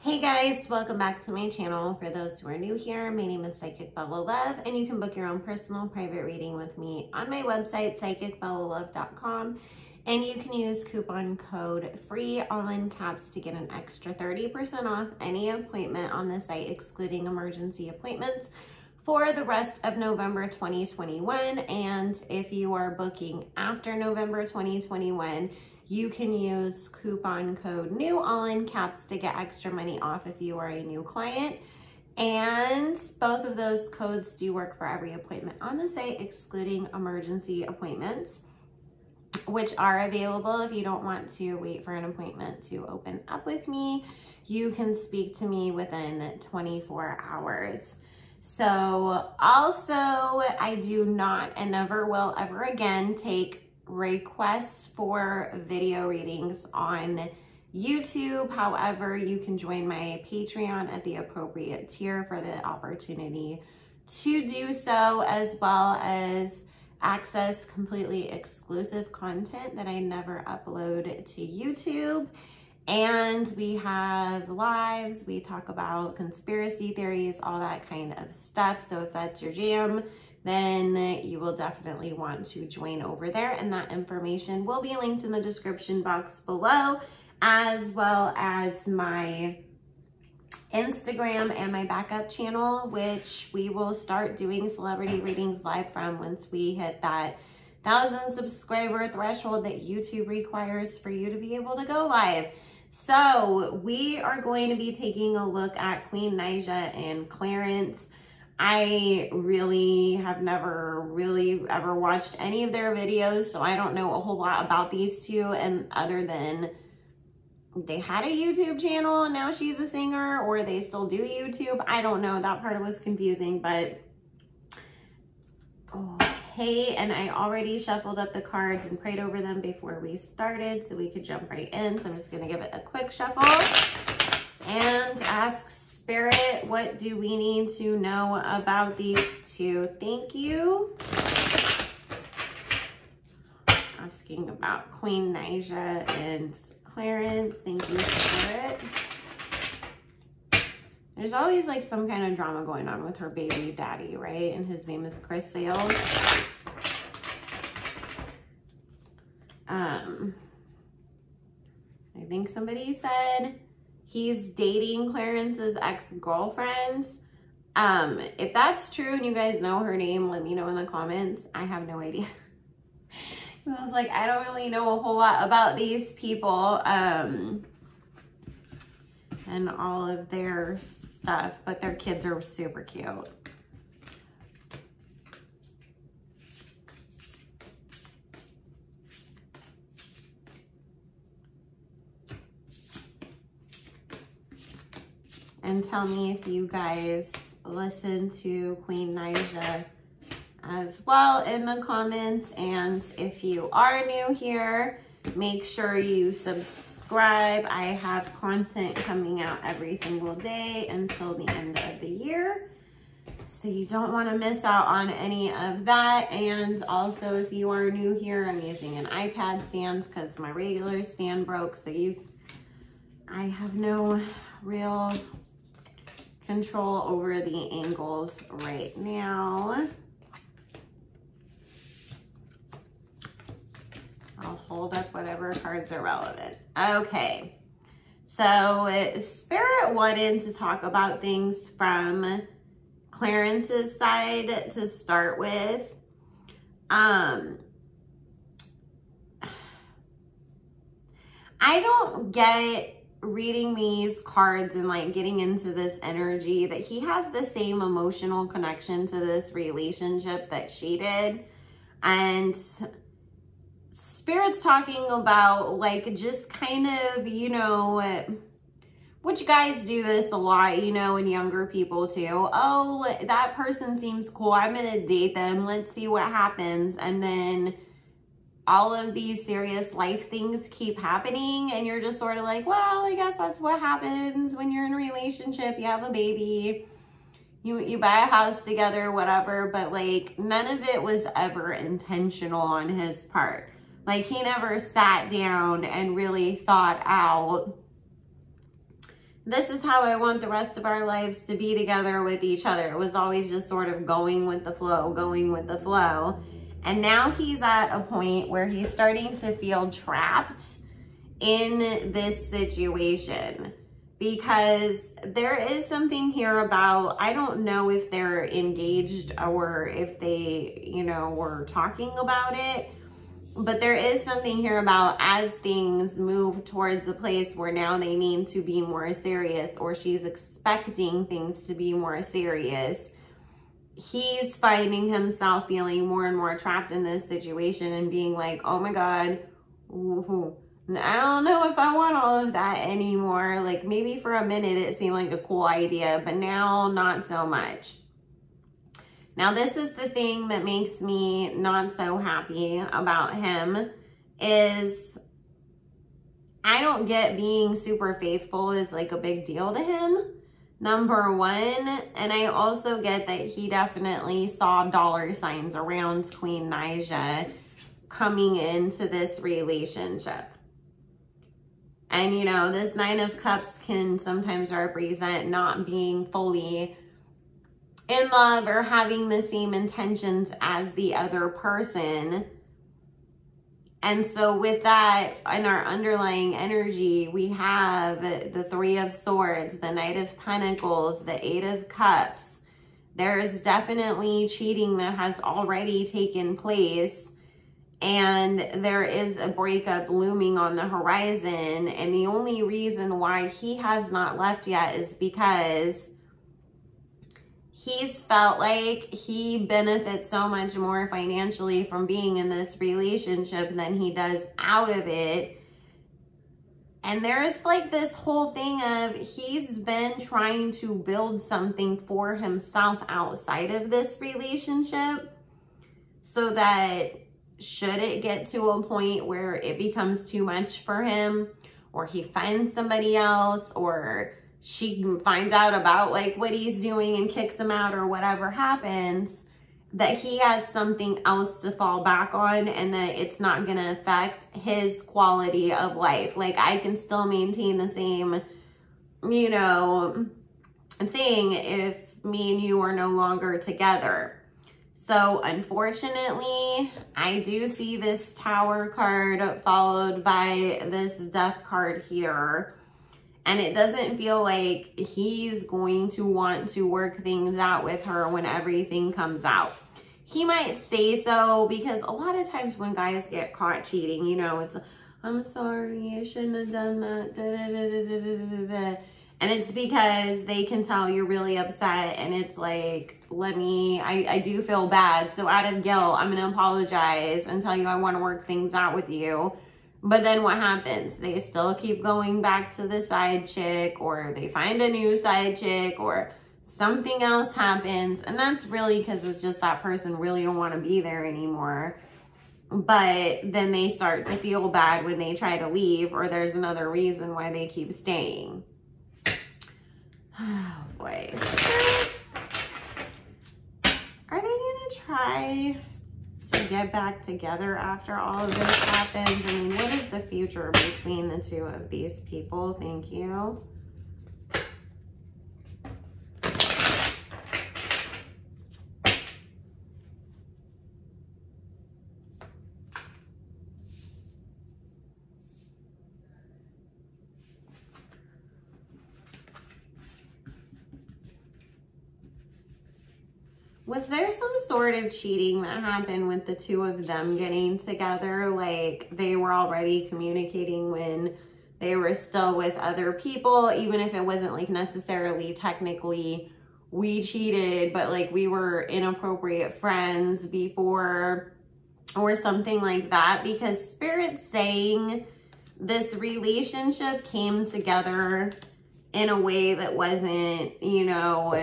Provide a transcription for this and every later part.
Hey guys, welcome back to my channel. For those who are new here, my name is Psychic Bella Love and you can book your own personal private reading with me on my website, psychicbellalove.com and you can use coupon code FREE all in caps to get an extra 30% off any appointment on the site excluding emergency appointments for the rest of November 2021 and if you are booking after November 2021 you can use coupon code new all in caps to get extra money off if you are a new client. And both of those codes do work for every appointment on the site, excluding emergency appointments, which are available if you don't want to wait for an appointment to open up with me. You can speak to me within 24 hours. So also, I do not and never will ever again take requests for video readings on YouTube. However, you can join my Patreon at the appropriate tier for the opportunity to do so, as well as access completely exclusive content that I never upload to YouTube. And we have lives, we talk about conspiracy theories, all that kind of stuff. So if that's your jam, then you will definitely want to join over there. And that information will be linked in the description box below, as well as my Instagram and my backup channel, which we will start doing celebrity readings live from once we hit that thousand subscriber threshold that YouTube requires for you to be able to go live. So we are going to be taking a look at Queen Naija and Clarence I really have never really ever watched any of their videos, so I don't know a whole lot about these two, and other than they had a YouTube channel and now she's a singer, or they still do YouTube. I don't know. That part was confusing, but okay. And I already shuffled up the cards and prayed over them before we started, so we could jump right in. So I'm just going to give it a quick shuffle and ask Spirit, what do we need to know about these two? Thank you. Asking about Queen Naija and Clarence. Thank you, Spirit. There's always like some kind of drama going on with her baby daddy, right? And his name is Chris Sails. Um, I think somebody said he's dating Clarence's ex-girlfriend. Um, if that's true and you guys know her name, let me know in the comments. I have no idea. I was like, I don't really know a whole lot about these people um, and all of their stuff, but their kids are super cute. And tell me if you guys listen to Queen Naija as well in the comments. And if you are new here, make sure you subscribe. I have content coming out every single day until the end of the year. So you don't want to miss out on any of that. And also if you are new here, I'm using an iPad stand because my regular stand broke. So you, I have no real control over the angles right now. I'll hold up whatever cards are relevant. Okay, so Spirit wanted to talk about things from Clarence's side to start with. Um, I don't get reading these cards and like getting into this energy that he has the same emotional connection to this relationship that she did. And Spirit's talking about like just kind of, you know, which guys do this a lot, you know, and younger people too. Oh, that person seems cool. I'm going to date them. Let's see what happens. And then all of these serious life things keep happening and you're just sort of like, well, I guess that's what happens when you're in a relationship, you have a baby, you, you buy a house together, whatever, but like none of it was ever intentional on his part. Like he never sat down and really thought out this is how I want the rest of our lives to be together with each other. It was always just sort of going with the flow, going with the flow. And now he's at a point where he's starting to feel trapped in this situation because there is something here about, I don't know if they're engaged or if they, you know, were talking about it, but there is something here about as things move towards a place where now they need to be more serious or she's expecting things to be more serious, he's finding himself feeling more and more trapped in this situation and being like, oh my God, I don't know if I want all of that anymore. Like maybe for a minute it seemed like a cool idea, but now not so much. Now this is the thing that makes me not so happy about him is I don't get being super faithful is like a big deal to him. Number one, and I also get that he definitely saw dollar signs around Queen Naija coming into this relationship. And, you know, this Nine of Cups can sometimes represent not being fully in love or having the same intentions as the other person. And so with that, in our underlying energy, we have the Three of Swords, the Knight of Pentacles, the Eight of Cups. There is definitely cheating that has already taken place and there is a breakup looming on the horizon. And the only reason why he has not left yet is because he's felt like he benefits so much more financially from being in this relationship than he does out of it. And there's like this whole thing of he's been trying to build something for himself outside of this relationship so that should it get to a point where it becomes too much for him or he finds somebody else or she finds out about like what he's doing and kicks him out or whatever happens that he has something else to fall back on and that it's not going to affect his quality of life. Like I can still maintain the same, you know, thing if me and you are no longer together. So unfortunately, I do see this tower card followed by this death card here. And it doesn't feel like he's going to want to work things out with her when everything comes out. He might say so because a lot of times when guys get caught cheating, you know, it's, I'm sorry, I shouldn't have done that. Da, da, da, and it's because they can tell you're really upset and it's like, let me, I, I do feel bad. So out of guilt, I'm going to apologize and tell you I want to work things out with you. But then what happens? They still keep going back to the side chick or they find a new side chick or something else happens. And that's really because it's just that person really don't want to be there anymore. But then they start to feel bad when they try to leave or there's another reason why they keep staying. Oh boy. Are they gonna try to get back together after all of this happens? I mean, what is the future between the two of these people? Thank you. Was there some sort of cheating that happened with the two of them getting together? Like they were already communicating when they were still with other people, even if it wasn't like necessarily technically we cheated, but like we were inappropriate friends before or something like that because spirit saying this relationship came together in a way that wasn't, you know,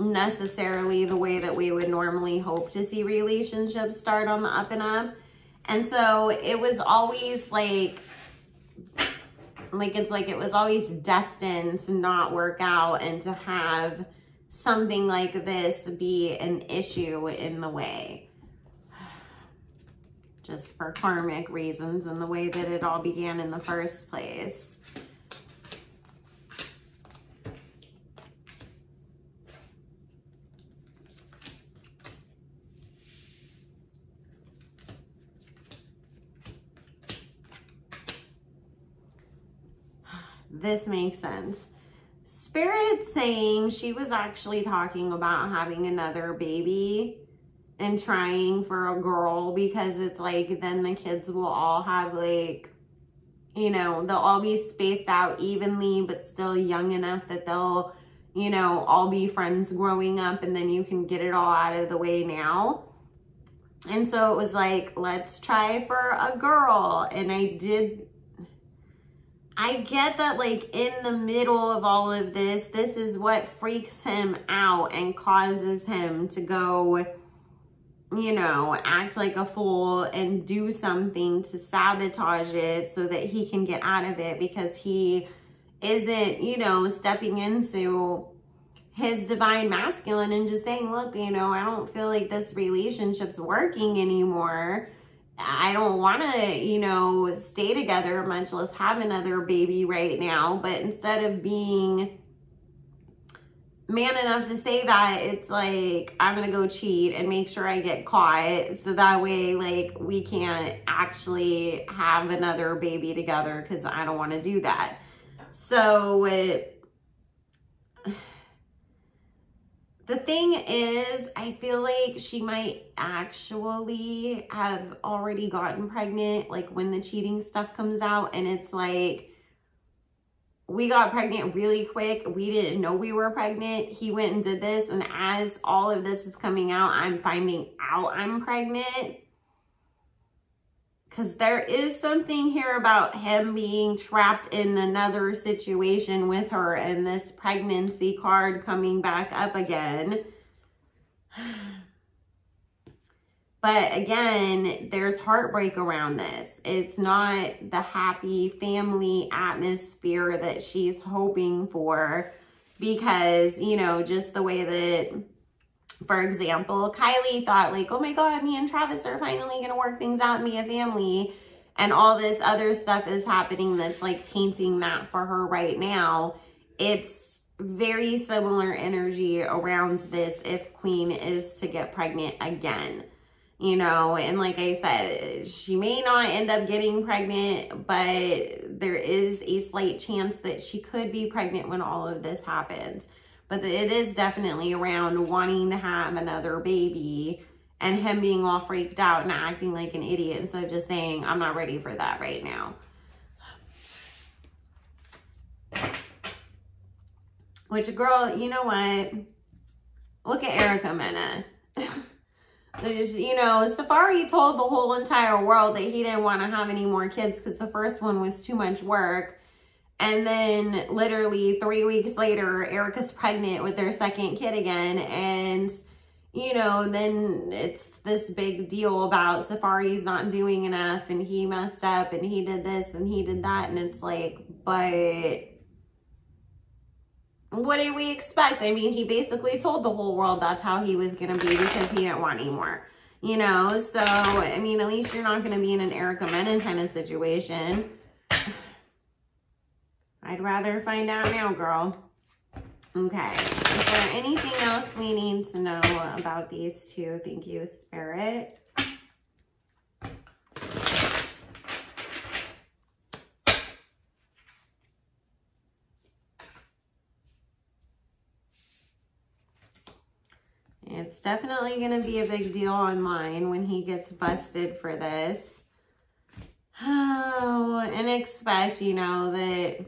necessarily the way that we would normally hope to see relationships start on the up and up. And so it was always like, like it's like it was always destined to not work out and to have something like this be an issue in the way. Just for karmic reasons and the way that it all began in the first place. This makes sense. Spirit saying she was actually talking about having another baby and trying for a girl because it's like then the kids will all have like you know they'll all be spaced out evenly but still young enough that they'll you know all be friends growing up and then you can get it all out of the way now and so it was like let's try for a girl and i did I get that like in the middle of all of this, this is what freaks him out and causes him to go, you know, act like a fool and do something to sabotage it so that he can get out of it because he isn't, you know, stepping into his divine masculine and just saying, look, you know, I don't feel like this relationship's working anymore I don't want to, you know, stay together, much less have another baby right now. But instead of being man enough to say that, it's like, I'm going to go cheat and make sure I get caught. So that way, like, we can't actually have another baby together because I don't want to do that. So, it, the thing is, I feel like she might actually have already gotten pregnant, like when the cheating stuff comes out. And it's like, we got pregnant really quick. We didn't know we were pregnant. He went and did this. And as all of this is coming out, I'm finding out I'm pregnant because there is something here about him being trapped in another situation with her and this pregnancy card coming back up again. But again, there's heartbreak around this. It's not the happy family atmosphere that she's hoping for because, you know, just the way that for example, Kylie thought like, oh my God, me and Travis are finally to work things out and be a family. And all this other stuff is happening that's like tainting that for her right now. It's very similar energy around this if Queen is to get pregnant again. You know, and like I said, she may not end up getting pregnant, but there is a slight chance that she could be pregnant when all of this happens but it is definitely around wanting to have another baby and him being all freaked out and acting like an idiot instead of just saying, I'm not ready for that right now. Which, girl, you know what? Look at Erica Mena. you know, Safaree told the whole entire world that he didn't want to have any more kids because the first one was too much work. And then literally three weeks later, Erica's pregnant with their second kid again. And, you know, then it's this big deal about Safaree's not doing enough and he messed up and he did this and he did that. And it's like, but what did we expect? I mean, he basically told the whole world that's how he was going to be because he didn't want any more. You know, so, I mean, at least you're not going to be in an Erica Mena kind of situation. I'd rather find out now, girl. Okay. Is there anything else we need to know about these two? Thank you, Spirit. It's definitely going to be a big deal online when he gets busted for this. Oh, and expect, you know, that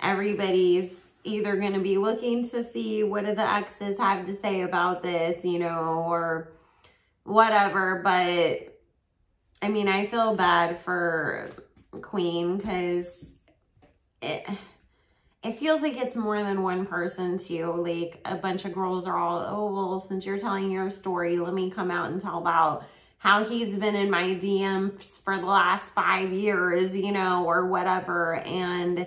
everybody's either going to be looking to see what do the exes have to say about this, you know, or whatever. But I mean, I feel bad for Queen because it it feels like it's more than one person too. Like a bunch of girls are all, oh, well, since you're telling your story, let me come out and tell about how he's been in my DMs for the last five years, you know, or whatever. And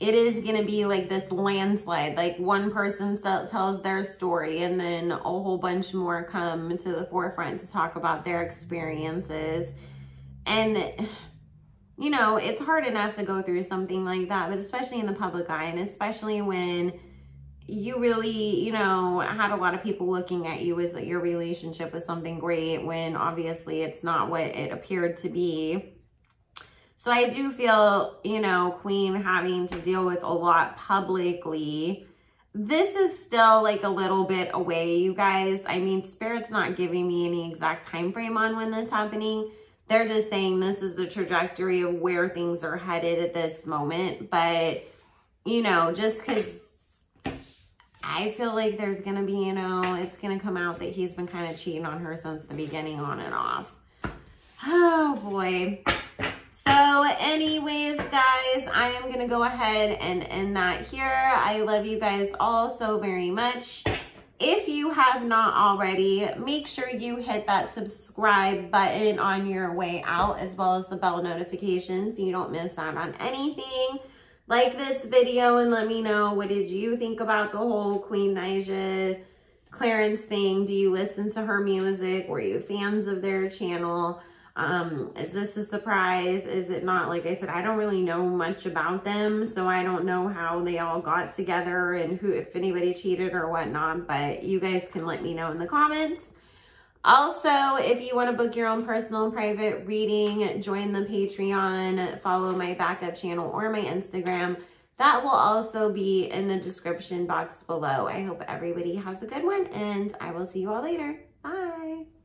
it is going to be like this landslide. Like one person tells their story and then a whole bunch more come to the forefront to talk about their experiences. And, you know, it's hard enough to go through something like that, but especially in the public eye and especially when you really, you know, had a lot of people looking at you as your relationship was something great when obviously it's not what it appeared to be. So I do feel, you know, Queen having to deal with a lot publicly. This is still like a little bit away, you guys. I mean, Spirit's not giving me any exact time frame on when this happening. They're just saying this is the trajectory of where things are headed at this moment. But, you know, just because I feel like there's going to be, you know, it's going to come out that he's been kind of cheating on her since the beginning on and off. Oh, boy. So anyways, guys, I am going to go ahead and end that here. I love you guys all so very much. If you have not already, make sure you hit that subscribe button on your way out as well as the bell notifications so you don't miss out on anything. Like this video and let me know what did you think about the whole Queen Naija Clarence thing. Do you listen to her music? Were you fans of their channel? Um, is this a surprise? Is it not? Like I said, I don't really know much about them, so I don't know how they all got together and who, if anybody cheated or whatnot, but you guys can let me know in the comments. Also, if you want to book your own personal and private reading, join the Patreon, follow my backup channel or my Instagram. That will also be in the description box below. I hope everybody has a good one and I will see you all later. Bye.